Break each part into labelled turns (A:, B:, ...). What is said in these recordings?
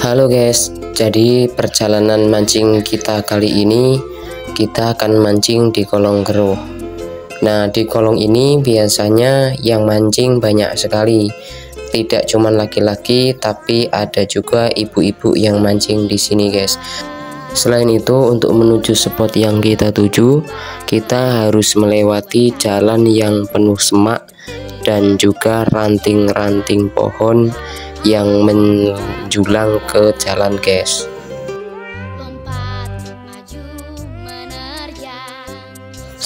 A: Halo guys, jadi perjalanan mancing kita kali ini kita akan mancing di kolong keruh. Nah, di kolong ini biasanya yang mancing banyak sekali. Tidak cuma laki-laki, tapi ada juga ibu-ibu yang mancing di sini, guys. Selain itu, untuk menuju spot yang kita tuju, kita harus melewati jalan yang penuh semak dan juga ranting-ranting pohon yang menjulang ke jalan guys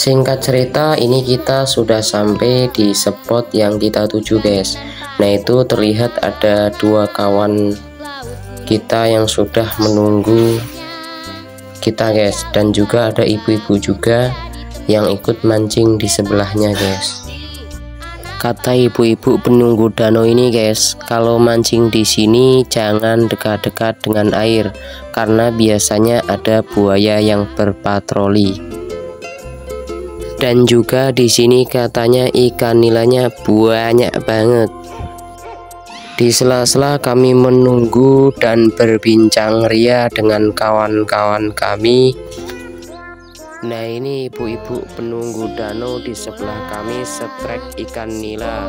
A: singkat cerita ini kita sudah sampai di spot yang kita tuju guys. Nah itu terlihat ada dua kawan kita yang sudah menunggu kita guys. Dan juga ada ibu-ibu juga yang ikut mancing di sebelahnya guys kata ibu-ibu penunggu danau ini guys. Kalau mancing di sini jangan dekat-dekat dengan air karena biasanya ada buaya yang berpatroli. Dan juga di sini katanya ikan nilainya banyak banget. Di sela-sela kami menunggu dan berbincang ria dengan kawan-kawan kami Nah ini ibu-ibu penunggu danau di sebelah kami setrek ikan nila.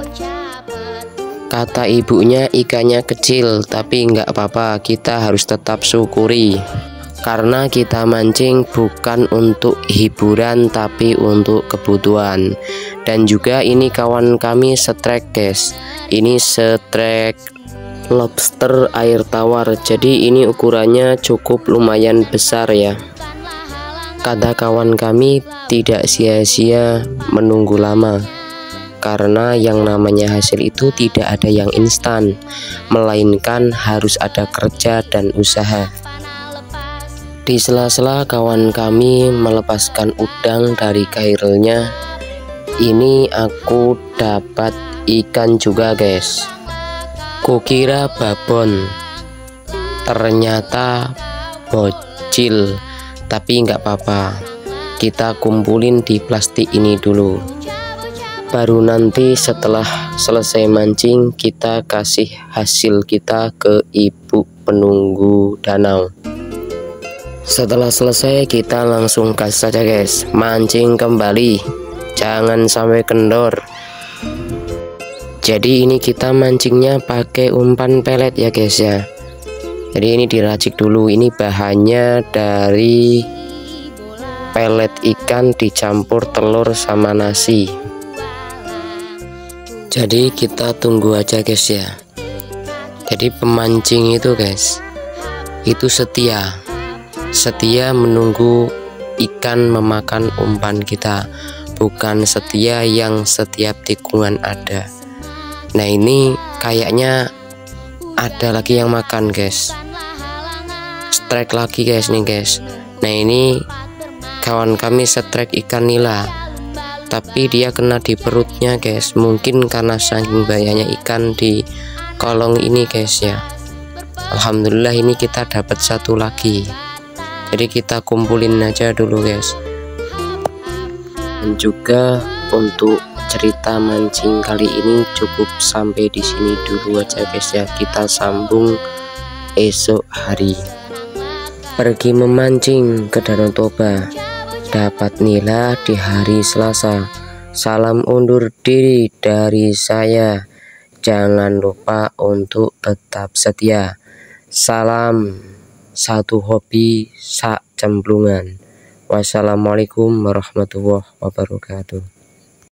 A: Kata ibunya ikannya kecil tapi nggak apa-apa kita harus tetap syukuri. Karena kita mancing bukan untuk hiburan tapi untuk kebutuhan. Dan juga ini kawan kami setrek guys. Ini setrek lobster air tawar. Jadi ini ukurannya cukup lumayan besar ya Kata kawan kami tidak sia-sia menunggu lama. Karena yang namanya hasil itu tidak ada yang instan melainkan harus ada kerja dan usaha. Di sela-sela kawan kami melepaskan udang dari kairnya ini aku dapat ikan juga guys. Kukira babon. Ternyata bocil tapi nggak apa-apa. Kita kumpulin di plastik ini dulu. Baru nanti setelah selesai mancing kita kasih hasil kita ke ibu penunggu danau. Setelah selesai kita langsung gas saja guys. Mancing kembali. Jangan sampai kendor. Jadi ini kita mancingnya pakai umpan pelet ya guys ya jadi ini diracik dulu. Ini bahannya dari pelet ikan dicampur telur sama nasi. Jadi kita tunggu aja guys ya. Jadi pemancing itu guys itu setia. Setia menunggu ikan memakan umpan kita. Bukan setia yang setiap tikungan ada. Nah ini kayaknya ada lagi yang makan guys strike lagi guys nih guys. Nah ini kawan kami strike ikan nila. Tapi dia kena di perutnya guys. Mungkin karena saking banyak ikan di kolong ini guys ya. Alhamdulillah ini kita dapat satu lagi. Jadi kita kumpulin aja dulu guys. Dan juga untuk cerita mancing kali ini cukup sampai di sini dulu aja guys ya. Kita sambung esok hari pergi memancing ke Danau Toba. Dapat nila di hari Selasa. Salam undur diri dari saya. Jangan lupa untuk tetap setia. Salam satu hobi sak cemplungan. Wassalamualaikum warahmatullahi wabarakatuh